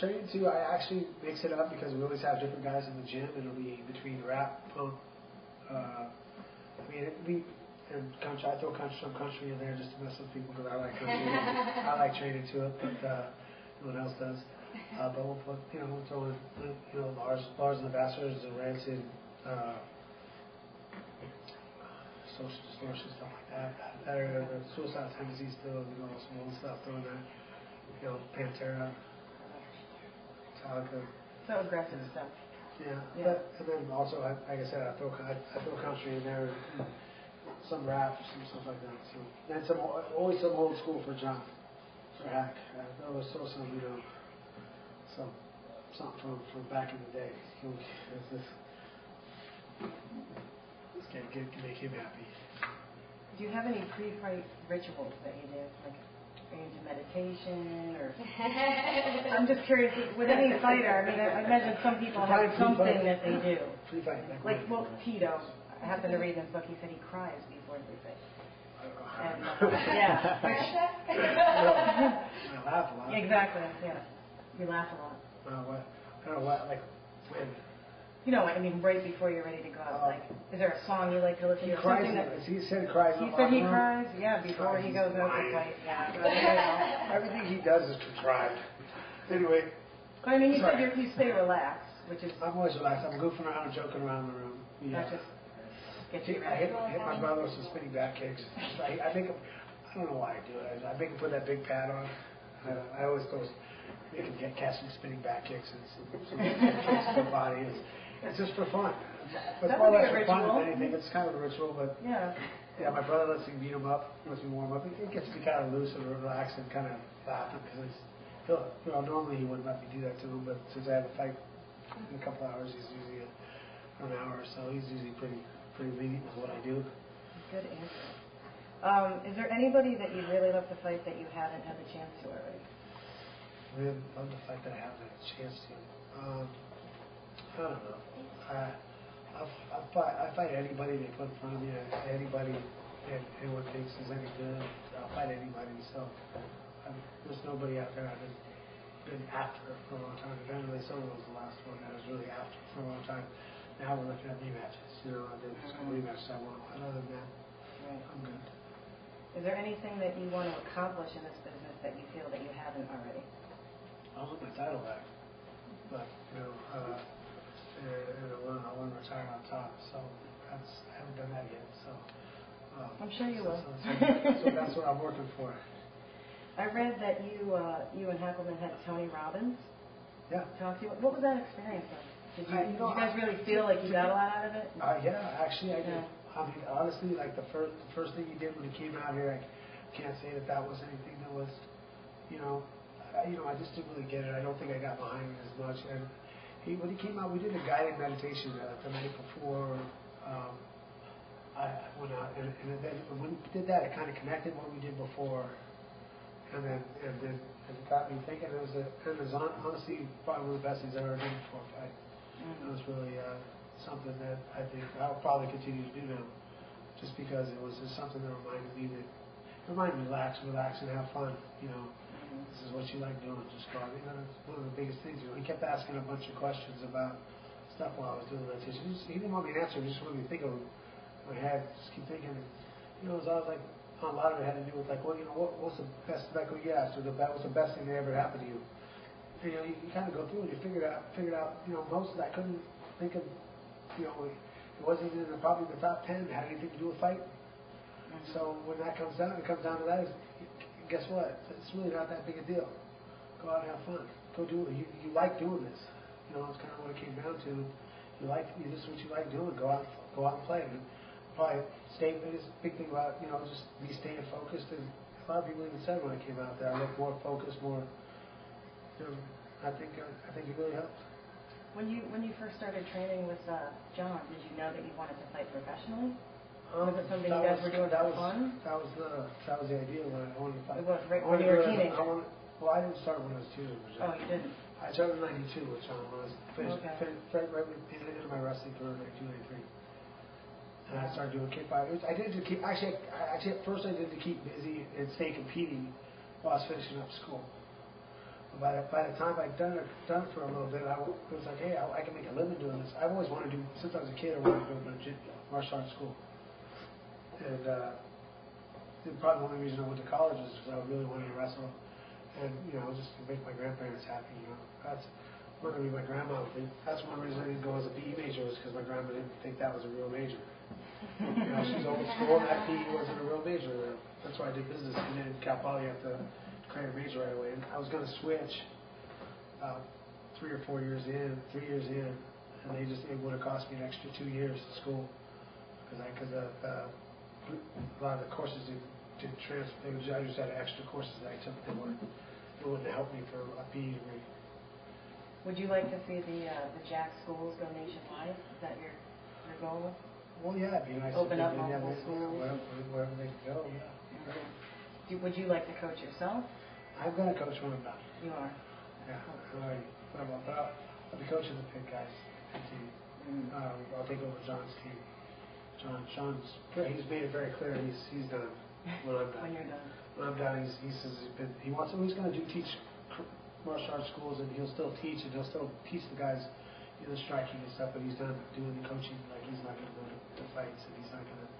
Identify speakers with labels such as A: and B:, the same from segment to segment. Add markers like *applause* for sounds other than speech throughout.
A: training too, I actually mix it up because we always have different guys in the gym. It'll be between rap, punk. Uh, I mean, it'd be and country. I throw country, some country in there just to mess with people because I like country. *laughs* I like training to it, but uh, no one else does. Uh, but we'll put, you know, we'll throw in, you know, Lars, Lars and the Bastards, the Rancid, uh, social distortion, stuff like that. That area, the suicide tendency still, you know, some old stuff throwing that, you know, Pantera, Metallica.
B: So aggressive stuff.
A: Yeah,
B: Yeah.
A: but and then also, I, like I said, I throw I, I throw country in there, some rap, some stuff like that. So and some always some old school for John, for Hack. I always throw some, you know, some something from from back in the day. It's this this can get make him happy.
B: Do you have any pre-fight rituals that you do? Like, into meditation or? *laughs* I'm just curious, with any fighter, I mean, I I imagine some people have something that they do. Like, well, Tito, I happened to read in his book, he said he cries before every fight. And, *laughs* uh, yeah, which, *laughs*
A: I laugh a lot.
B: exactly, yeah. You laugh a lot.
A: Uh, what, I don't know what, like when.
B: You know, what I mean, right before you're ready to go out, like, is there a song you like to listen
A: He
B: to? or
A: cries.
B: Something that,
A: He said he cries. in
B: he
A: the
B: said he
A: room.
B: cries, yeah, before he goes out to fight, yeah. *laughs* but, you know.
A: Everything he does is contrived. Anyway,
B: But I mean, you said
A: Sorry.
B: you're, you stay relaxed, which is,
A: I'm always relaxed. I'm goofing around and joking around the room. Yeah.
B: that just gets
A: See,
B: you
A: I hit, hit my brother with some spinning back kicks. I, I make him, I don't know why I do it. I make him put that big pad on. I, I always go, make him get, catch some spinning back kicks and some, some kicks to the *laughs* body. It's, it's just for fun. It's
B: That be
A: less
B: a
A: for fun than anything. It's kind of a ritual, but
B: Yeah,
A: yeah, my brother lets me beat him up, lets me warm up. It, it gets me kind of loose and relaxed and kind of laughing because it's, he'll, you know, normally he wouldn't let me do that to him, but since I have a fight in a couple hours, he's usually an hour or so. He's usually pretty, pretty lenient with what I do.
B: good answer. Um, is there anybody that you'd really love to fight that you haven't had the chance to already?
A: Really love the fact that I haven't had a chance to. Um, I don't know. I, I, I fight, I fight anybody they put in front of me. Anybody that anyone thinks is any good, I'll fight anybody. So um, there's nobody out there I've been, been after for a long time. Eventually, someone was the last one that I was really after for a long time. Now we're looking at rematches. You know, I did some rematches I won. But other than that,
B: Right.
A: I'm good.
B: Is there anything that you want to accomplish in this business that you feel that you haven't already?
A: I want my title back, but you know, uh, and I want I want to retire on top. So that's I haven't done that yet. So um,
B: I'm sure you
A: so,
B: will.
A: So, so, so that's what I'm working for. *laughs*
B: I read that you, uh, you and Hackleman had Tony Robbins
A: Yeah.
B: talk to you. What was that experience like? Did you,
A: I- you know,
B: you guys really feel like you got a lot out of it?
A: Uh, yeah, actually, I did.
B: Yeah.
A: I mean, honestly, like the first the first thing he did when he came out here, I can't say that that was anything that was, you know, you know, I just didn't really get it. I don't think I got behind it as much. And he when he came out, we did a guided meditation uh, the night before. Um, I I went out, and, and then when we did that, it kind of connected what we did before, and then and then and it got me thinking. It was a, it was hon- honestly probably one of the best things I've ever done before fight. It was really uh, something that I think I'll probably continue to do now, just because it was just something that reminded me that reminded me to relax, relax, and have fun. You know, this is what you like doing. Just out. You know, that's one of the biggest things. You know, he kept asking a bunch of questions about stuff while I was doing meditation. He, just, he didn't want me to answer. He just wanted me to think of it in my head. Just keep thinking. You know, as I was like, a lot of it had to do with like, well, you know, what, what's the best medical you asked, or the that was the best thing that ever happened to you you know, you, you kind of go through and you figure out, figured out, you know, most of that I couldn't think of, you know, it wasn't in the, probably the top ten had anything to do with fight. Mm-hmm. So when that comes down, it comes down to that is, guess what? It's really not that big a deal. Go out and have fun. Go do it. You, you like doing this. You know, it's kind of what it came down to. You like, you, this is what you like doing. Go out, go out and play. And probably stay, this big thing about, you know, just me staying focused. And a lot of people even said when I came out there, I looked more focused, more, you know, I think, uh, I think it really helped.
B: When you when you first started training with uh, John, did you know that you wanted to fight professionally? Oh, was it something
A: that
B: you guys
A: was-
B: were doing
A: that
B: for
A: was,
B: fun?
A: That was the that was the idea when I wanted to.
B: It was right
A: I
B: when
A: wanted
B: you were a
A: to do it-
B: teenager.
A: I wanted, well, I didn't start when I was a teenager.
B: Oh, you didn't.
A: I started in '92 with John when I was finished,
B: Okay.
A: finished right, right with the end my wrestling career, '92, '93. And I started doing kickboxing. I did to keep actually. I, actually, at first I did to keep busy and stay competing while I was finishing up school. By the, by the time I'd done it, done it for a little bit, I w- was like, hey, I, I can make a living doing this. I've always wanted to do, since I was a kid, I wanted to go to gym, martial arts school. And, uh, and probably the only reason I went to college is because I really wanted to wrestle. And, you know, just to make my grandparents happy, you know. That's one of the my grandma. That's one reason I didn't go as a PE major was because my grandma didn't think that was a real major. You know, she's old school, and that PE wasn't a real major. That's why I did business, and then Cal Poly, you have to declare a major right away. And I was going to switch uh, three or four years in, three years in, and they just, it would have cost me an extra two years of school. Because I, because uh, uh, a lot of the courses didn't, didn't transfer, I just had extra courses that I took that weren't, it wouldn't help me for a PE degree.
B: Would you like to see the, uh, the Jack schools go nationwide? Is that your, your goal?
A: Well, yeah, it'd be nice.
B: Open
A: if
B: up multiple schools.
A: Wherever, wherever they go, yeah.
B: Do- Would you like to coach yourself?
A: I'm gonna coach when I'm done.
B: You are.
A: Yeah, I'm already, but I'll, but I'll, I'll be coaching the pit guys, team.
B: Mm.
A: Um, I'll take over John's team. John, Sean's, he's made it very clear, he's, he's done when I'm done. *laughs*
B: When you're done.
A: When I'm done, he's, he says he's been, he wants, he's gonna do teach martial arts schools and he'll still teach and he'll still teach the guys, you know, striking and stuff, but he's done doing the coaching, like he's not gonna go to, to fights and he's not gonna,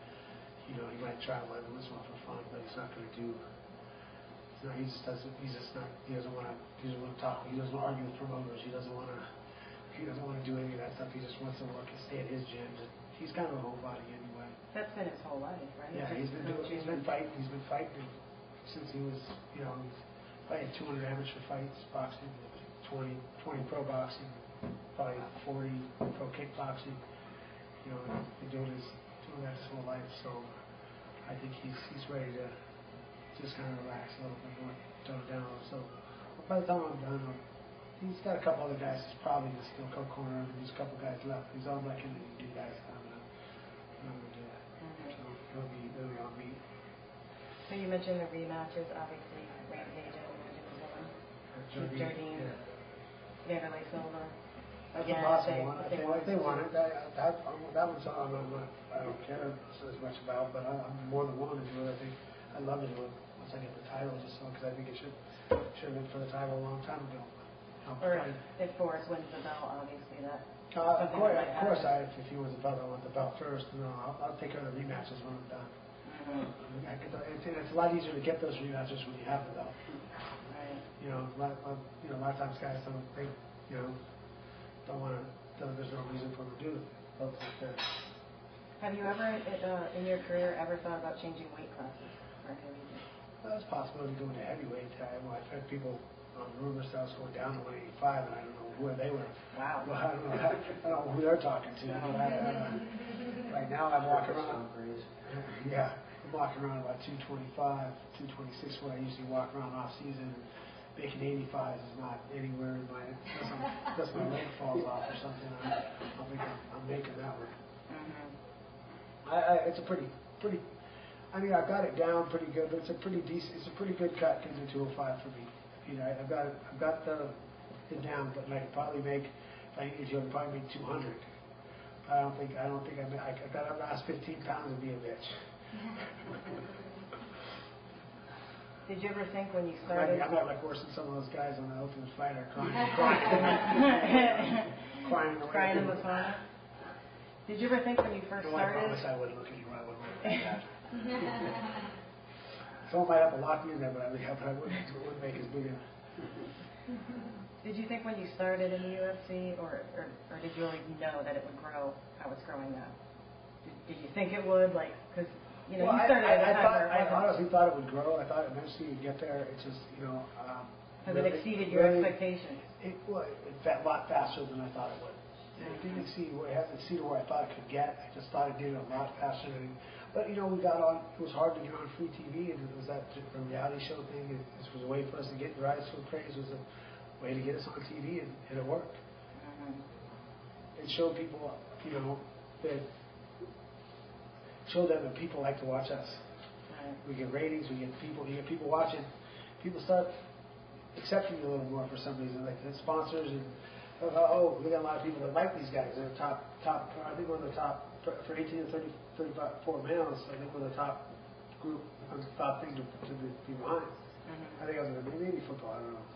A: you know, he might travel every once in a while for fun, but he's not gonna do, you know, he just doesn't, he's just not, he doesn't wanna, he doesn't wanna talk, he doesn't argue with promoters, he doesn't wanna, he doesn't wanna do any of that stuff, he just wants to work and stay at his gym, and he's kind of a homebody anyway.
B: That's been his whole life, right?
A: Yeah, he's been doing, he's been fighting, he's been fighting since he was, you know, he's fighting two hundred amateur fights, boxing, 20 20 pro boxing, probably forty pro kickboxing. You know, and he's been doing his, doing that his whole life, so I think he's, he's ready to just kind of relax a little bit more, tone down. So by the time I'm done, I'll- he's got a couple other guys he's probably gonna still co corner, and there's a couple guys left. He's all like, can do guys, I'm I'm gonna do that.
B: Mhm.
A: So it'll be, be on me.
B: So you mentioned the rematches, obviously, Rampage and Keith Jardine.
A: Yeah.
B: Vanderlei Silva.
A: That's
B: Again,
A: a possible
B: they-
A: one. If
B: they
A: they,
B: want
A: if they want it, that, that, that one's on, I'm not, I don't care as much about, but I- I'm more than willing to do it. I think, I'd love to do it once I get the title, just because I think it should, should have been for the title a long time ago. I'll
B: Or if Forrest wins the belt, obviously that.
A: Uh, of course, of course. I, if he wins the belt, I want the belt first, no, I'll, I'll take care of the rematches when I'm done.
B: Mhm.
A: I get the- It's, it's a lot easier to get those rematches when you have the belt.
B: Right.
A: You know, a lot, a- you know, a lot of times guys don't, they, you know, don't wanna, there's no reason for them to do it. Both like that.
B: Have you ever, uh, in your career, ever thought about changing weight classes? Or have you?
A: Well, There's a possibility going to heavyweight. I, well, I've had people on rumors that I was going down to 185, and I don't know where they were.
B: Wow.
A: Well, *laughs* I don't know, I don't know who they're talking to. But I, uh, right now, I'm walking around. Yeah, I'm walking around about 225, 226, where I usually walk around off season. Making 85 is not anywhere in my unless, I'm, unless my leg falls off or something. I, I'll make, I'm making that one.
B: Mhm.
A: I, I, it's a pretty, pretty. I mean, I've got it down pretty good, but it's a pretty decent. It's a pretty good cut getting to 205 for me. You know, I've got. I've got the it down, but I could probably make. If I needed to, I could probably make 200. I don't think. I don't think I. I, I got to last 15 pounds and be a bitch. *laughs*
B: Did you ever think when you started?
A: be, I might like worse than some of those guys on the Ultimate Fighter *laughs* crying, crying, crying away.
B: Crying in the sauna? Did you ever think when you first
A: No, I promise
B: started?
A: I wouldn't look at you. I wouldn't look like that. *laughs* Might have to lock me in there, but I, but I wouldn't, it wouldn't make as big a.
B: Did you think when you started in the UFC, or, or, or did you already know that it would grow how it's growing now? Did, did you think it would, like, because, you know,
A: Well,
B: you started
A: I,
B: at a
A: I thought, I honestly thought it would grow. I thought eventually you'd get there. It's just, you know. Um,
B: Has it exceeded your
A: really-
B: expectations?
A: It, well, it a lot faster than I thought it would. It didn't exceed where it hasn't exceeded where I thought it could get. I just thought it did it a lot faster than. But you know, we got on. It was hard to get on free TV, and it was that the reality show thing. It, this was a way for us to get rise to praise. Was a way to get us on TV, and, and it worked.
B: Mhm.
A: It showed people, you know, that showed them that people like to watch us.
B: Right.
A: We get ratings, we get people, you get people watching. People start accepting you a little more for some reason, like the sponsors and uh, oh, we got a lot of people that like these guys. They're top, top. I think we're the top for, for 18 to 30, 34 males. I think we're the top group, uh, top thing to, to be behind.
B: Mhm.
A: I think other than maybe football. I don't know.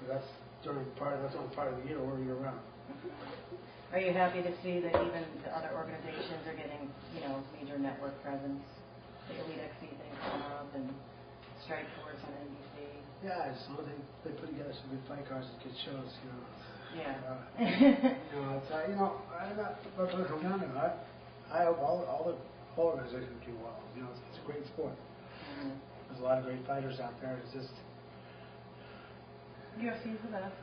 A: But that's during part, that's only part of the year, or year round. *laughs*
B: Are you happy to see that even the other organizations are getting, you know, major network presence? The Elite XC thing coming up and Strike Force on NBC.
A: Yeah, long as they, they put together some good fight cards and good shows, you know.
B: Yeah.
A: Uh, You know, it's, uh, you know, I'm not, not down to. I, hope all, all the, all organizations do well. You know, it's, it's a great sport.
B: Mhm.
A: There's a lot of great fighters out there. It's just,
B: UFC is the best.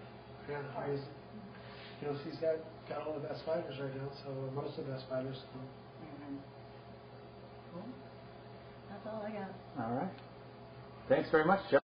A: yeah, she's got, got all the best fighters right now, so most of the best fighters. So.
B: Mhm. Cool. That's all I got.
C: All right. Thanks very much, Joe.